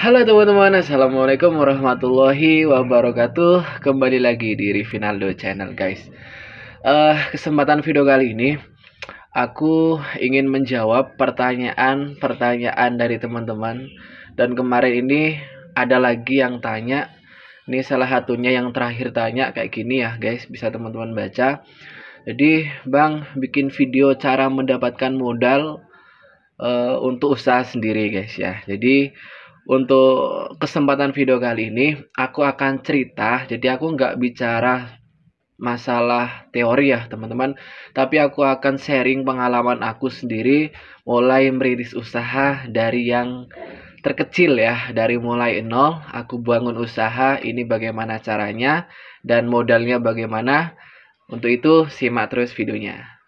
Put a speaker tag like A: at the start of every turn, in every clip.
A: Halo teman-teman, Assalamualaikum warahmatullahi wabarakatuh. Kembali lagi di Rivinaldo Channel guys. Uh, Kesempatan video kali ini Aku ingin menjawab pertanyaan-pertanyaan dari teman-teman. Dan kemarin ini ada lagi yang tanya. Ini salah satunya yang terakhir tanya kayak gini ya guys. Bisa teman-teman baca. Jadi bang bikin video cara mendapatkan modal uh, Untuk usaha sendiri guys ya. Jadi untuk kesempatan video kali ini aku akan cerita. Jadi aku nggak bicara masalah teori ya teman-teman. Tapi aku akan sharing pengalaman aku sendiri mulai merintis usaha dari yang terkecil ya. Dari mulai nol aku bangun usaha ini bagaimana caranya dan modalnya bagaimana. Untuk itu simak terus videonya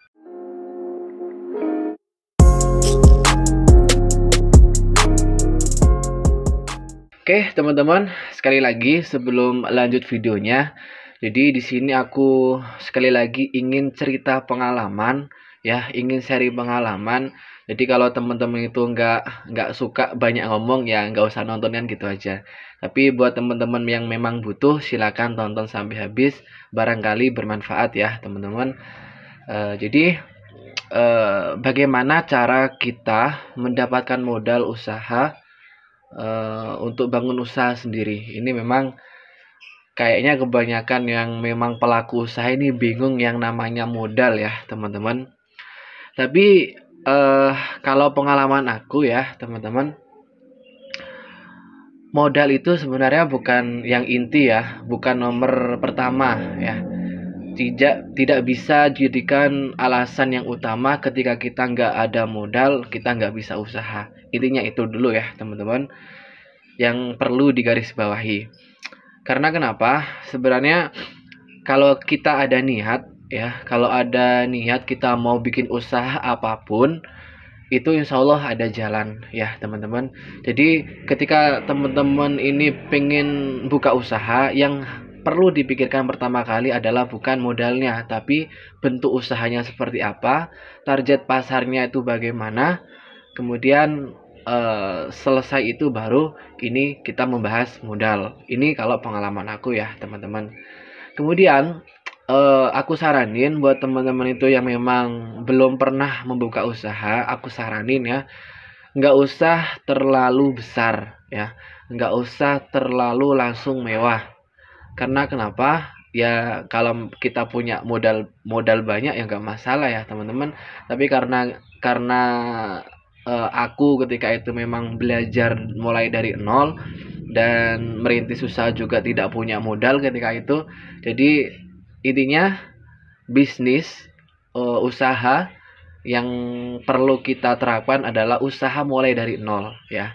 A: Oke, teman-teman, sekali lagi sebelum lanjut videonya, jadi di sini aku sekali lagi ingin cerita pengalaman, ya, ingin seri pengalaman. Jadi kalau teman-teman itu nggak nggak suka banyak ngomong ya nggak usah nontonin gitu aja. Tapi buat teman-teman yang memang butuh, silakan tonton sampai habis, barangkali bermanfaat ya, teman-teman. Uh, jadi uh, bagaimana cara kita mendapatkan modal usaha? Uh, untuk bangun usaha sendiri. Ini memang kayaknya kebanyakan yang memang pelaku usaha ini bingung yang namanya modal ya, teman-teman. Tapi uh, kalau pengalaman aku ya, teman-teman, modal itu sebenarnya bukan yang inti ya, bukan nomor pertama ya tidak tidak bisa jadikan alasan yang utama ketika kita nggak ada modal kita nggak bisa usaha. Intinya itu dulu ya teman-teman yang perlu digarisbawahi. Karena kenapa? Sebenarnya kalau kita ada niat ya kalau ada niat kita mau bikin usaha apa pun itu insya Allah ada jalan ya teman-teman. Jadi ketika teman-teman ini pengen buka usaha yang perlu dipikirkan pertama kali adalah bukan modalnya, tapi bentuk usahanya seperti apa, target pasarnya itu bagaimana, kemudian uh, selesai itu baru ini kita membahas modal. Ini kalau pengalaman aku ya teman-teman. Kemudian uh, aku saranin buat teman-teman itu yang memang belum pernah membuka usaha, aku saranin ya nggak usah terlalu besar ya, nggak usah terlalu langsung mewah karena kenapa? Ya kalau kita punya modal modal banyak ya nggak masalah ya teman-teman. Tapi karena karena uh, aku ketika itu memang belajar mulai dari nol dan merintis usaha juga tidak punya modal ketika itu jadi intinya bisnis uh, usaha yang perlu kita terapkan adalah usaha mulai dari nol ya.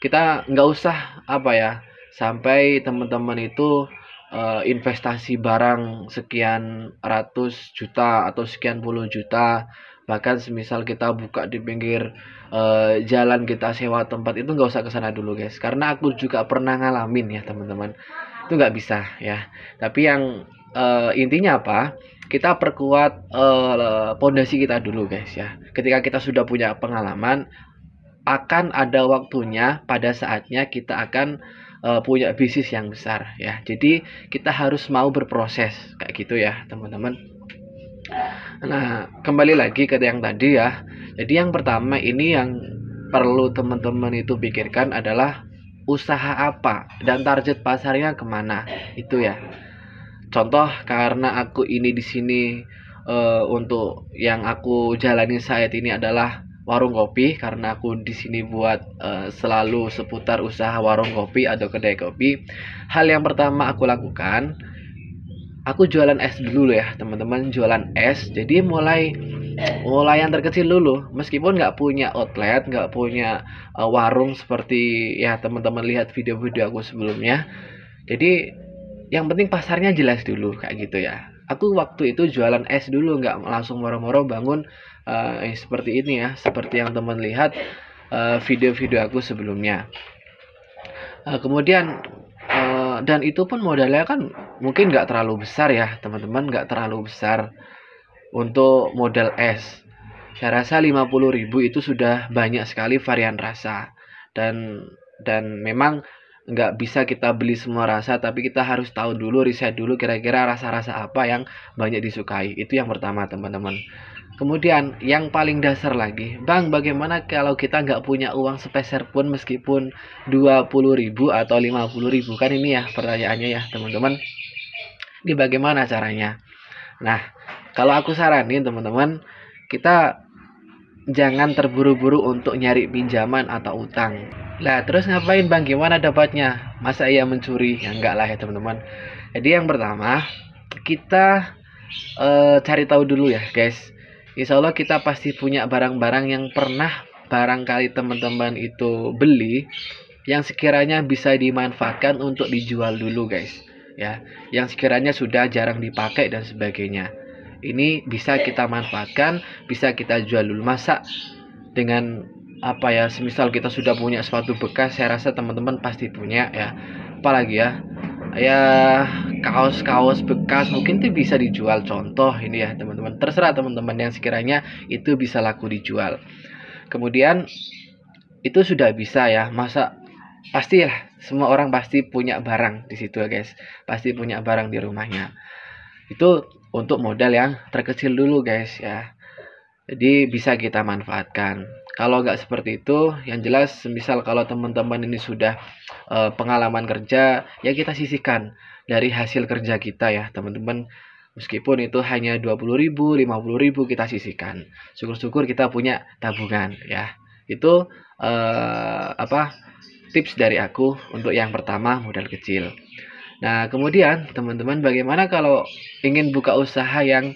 A: Kita nggak usah apa ya sampai teman-teman itu uh, investasi barang sekian ratus juta atau sekian puluh juta. Bahkan semisal kita buka di pinggir uh, jalan kita sewa tempat itu nggak usah ke sana dulu guys. Karena aku juga pernah ngalamin ya teman-teman. Itu nggak bisa ya. Tapi yang uh, intinya apa? Kita perkuat pondasi uh, kita dulu guys ya. Ketika kita sudah punya pengalaman akan ada waktunya pada saatnya kita akan uh, punya bisnis yang besar ya. Jadi kita harus mau berproses kayak gitu ya, teman-teman. Nah, kembali lagi ke yang tadi ya. Jadi yang pertama ini yang perlu teman-teman itu pikirkan adalah usaha apa dan target pasarnya ke mana itu ya. Contoh karena aku ini di sini uh, untuk yang aku jalani saat ini adalah warung kopi karena aku di sini buat uh, selalu seputar usaha warung kopi atau kedai kopi. Hal yang pertama aku lakukan, aku jualan es dulu ya teman-teman jualan es. Jadi mulai mulai yang terkecil dulu, meskipun nggak punya outlet, nggak punya uh, warung seperti ya teman-teman lihat video-video aku sebelumnya. Jadi yang penting pasarnya jelas dulu kayak gitu ya. Aku waktu itu jualan es dulu, nggak langsung moro-moro bangun uh, seperti ini ya seperti yang teman lihat eh, video-video uh, aku sebelumnya. Uh, kemudian uh, dan itu pun modalnya kan mungkin nggak terlalu besar ya teman-teman nggak terlalu besar untuk modal es saya rasa 50.000 itu sudah banyak sekali varian rasa. Dan dan memang nggak bisa kita beli semua rasa tapi kita harus tahu dulu riset dulu kira-kira rasa-rasa apa yang banyak disukai. Itu yang pertama teman-teman kemudian yang paling dasar lagi bang bagaimana kalau kita nggak punya uang sepeser pun meskipun 20.000 atau 50.000 kan ini ya pertanyaannya ya teman-teman ini bagaimana caranya nah kalau aku saranin teman-teman kita jangan terburu-buru untuk nyari pinjaman atau utang lah terus ngapain bang? Gimana dapatnya? Masa ia mencuri? Ya enggak lah ya teman-teman. Jadi yang pertama kita uh, cari tahu dulu ya guys. Insya Allah kita pasti punya barang-barang yang pernah barangkali teman-teman itu beli yang sekiranya bisa dimanfaatkan untuk dijual dulu guys. Ya yang sekiranya sudah jarang dipakai dan sebagainya. Ini bisa kita manfaatkan bisa kita jual dulu. Masa dengan apa ya semisal kita sudah punya sepatu bekas saya rasa teman-teman pasti punya ya. Apalagi ya ya kaos-kaos bekas mungkin itu bisa dijual. Contoh ini ya teman-teman. Terserah teman-teman yang sekiranya itu bisa laku dijual. Kemudian itu sudah bisa ya. Masa pasti lah semua orang pasti punya barang di situ ya guys. Pasti punya barang di rumahnya. Itu untuk modal yang terkecil dulu guys ya. Jadi bisa kita manfaatkan. Kalau nggak seperti itu, yang jelas misal kalau teman-teman ini sudah uh, pengalaman kerja, ya kita sisihkan dari hasil kerja kita ya, teman-teman. Meskipun itu hanya 20 ribu, 50 ribu kita sisihkan. Syukur-syukur kita punya tabungan ya. Itu uh, apa tips dari aku untuk yang pertama modal kecil. Nah, kemudian teman-teman bagaimana kalau ingin buka usaha yang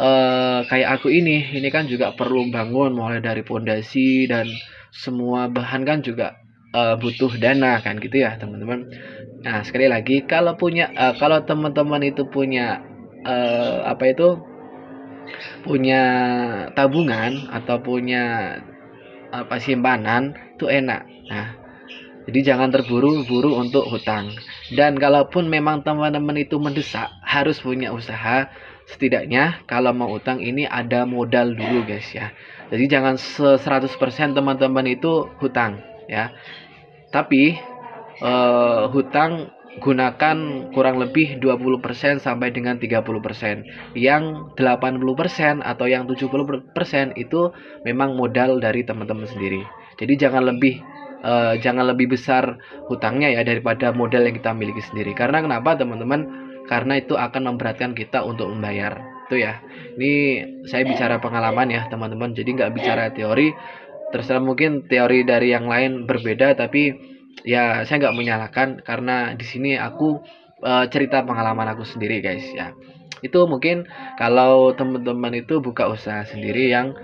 A: uh, kayak aku ini ini kan juga perlu bangun mulai dari pondasi dan semua bahan kan juga uh, butuh dana kan gitu ya teman-teman. Nah sekali lagi kalau punya uh, kalau teman-teman itu punya uh, apa itu punya tabungan atau punya apa simpanan itu enak. Nah jadi jangan terburu-buru untuk hutang. Dan kalaupun memang teman-teman itu mendesak harus punya usaha setidaknya kalau mau utang ini ada modal dulu guys ya. Jadi jangan 100% teman-teman itu hutang ya tapi uh, hutang gunakan kurang lebih 20% sampai dengan 30%. Yang 80% atau yang 70% itu memang modal dari teman-teman sendiri. Jadi jangan lebih uh, jangan lebih besar hutangnya ya daripada modal yang kita miliki sendiri. Karena kenapa teman-teman? karena itu akan memberatkan kita untuk membayar itu ya ini saya bicara pengalaman ya teman-teman jadi nggak bicara teori terserah mungkin teori dari yang lain berbeda tapi ya saya nggak menyalahkan karena di sini aku e, cerita pengalaman aku sendiri guys ya itu mungkin kalau teman-teman itu buka usaha sendiri yang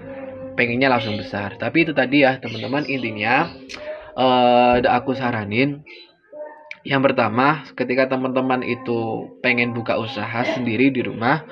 A: pengennya langsung besar tapi itu tadi ya teman-teman intinya eh aku saranin yang pertama, ketika teman-teman itu pengen buka usaha sendiri di rumah,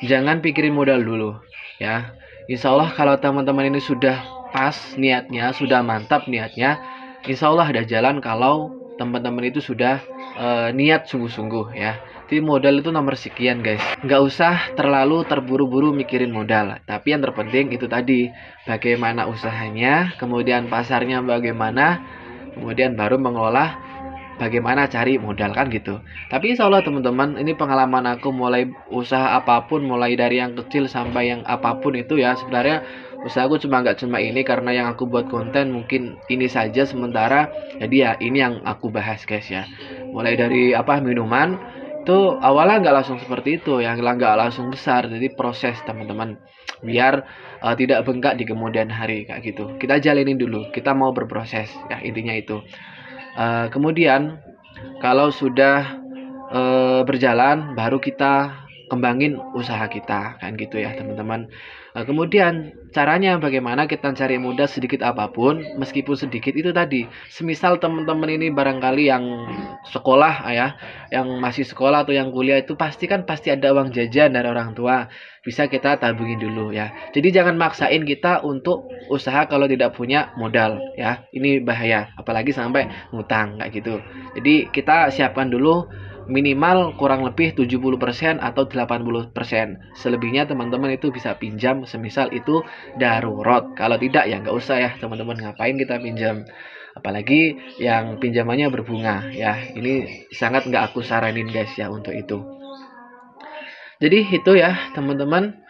A: jangan pikirin modal dulu, ya. Insya Allah kalau teman-teman ini sudah pas niatnya, sudah mantap niatnya, insya Allah ada jalan kalau teman-teman itu sudah e, niat sungguh-sungguh, ya. Jadi modal itu nomor sekian guys. Nggak usah terlalu terburu-buru mikirin modal. Tapi yang terpenting itu tadi, bagaimana usahanya, kemudian pasarnya bagaimana, kemudian baru mengelola bagaimana cari modal kan gitu. Tapi insya Allah teman-teman, ini pengalaman aku mulai usaha apa pun, mulai dari yang kecil sampai yang apa pun itu ya sebenarnya usaha aku cuma nggak cuma ini karena yang aku buat konten mungkin ini saja sementara. Jadi ya ini yang aku bahas guys ya. Mulai dari apa minuman itu awalnya nggak langsung seperti itu, yang nggak langsung besar. Jadi proses teman-teman biar uh, tidak bengkak di kemudian hari kayak gitu. Kita jalinin dulu, kita mau berproses ya intinya itu. Uh, kemudian kalau sudah uh, berjalan baru kita kembangin usaha kita kan gitu ya teman-teman Nah, kemudian caranya bagaimana kita cari modal sedikit apa pun, meskipun sedikit itu tadi. Semisal teman-teman ini barangkali yang sekolah ya, yang masih sekolah atau yang kuliah itu pasti kan pasti ada uang jajan dari orang tua. Bisa kita tabungin dulu ya. Jadi jangan maksain kita untuk usaha kalau tidak punya modal ya. Ini bahaya, apalagi sampai ngutang kayak gitu. Jadi kita siapkan dulu minimal kurang lebih 70% atau 80%. Selebihnya teman-teman itu bisa pinjam semisal itu darurat. Kalau tidak ya nggak usah ya teman-teman ngapain kita pinjam. apalagi yang pinjamannya berbunga ya ini sangat nggak aku saranin guys ya untuk itu jadi itu ya teman-teman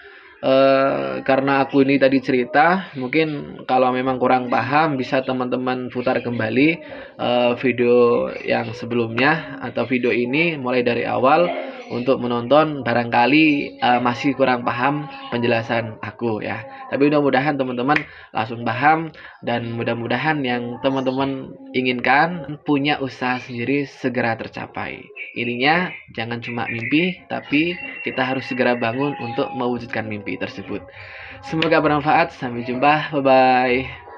A: Uh, karena aku ini tadi cerita, mungkin kalau memang kurang paham bisa teman-teman putar kembali uh, video yang sebelumnya atau video ini mulai dari awal untuk menonton barangkali uh, masih kurang paham penjelasan aku ya. Tapi mudah-mudahan teman-teman langsung paham dan mudah-mudahan yang teman-teman inginkan punya usaha sendiri segera tercapai. Ininya jangan cuma mimpi tapi kita harus segera bangun untuk mewujudkan mimpi tersebut. Semoga bermanfaat. Sampai jumpa. Bye bye.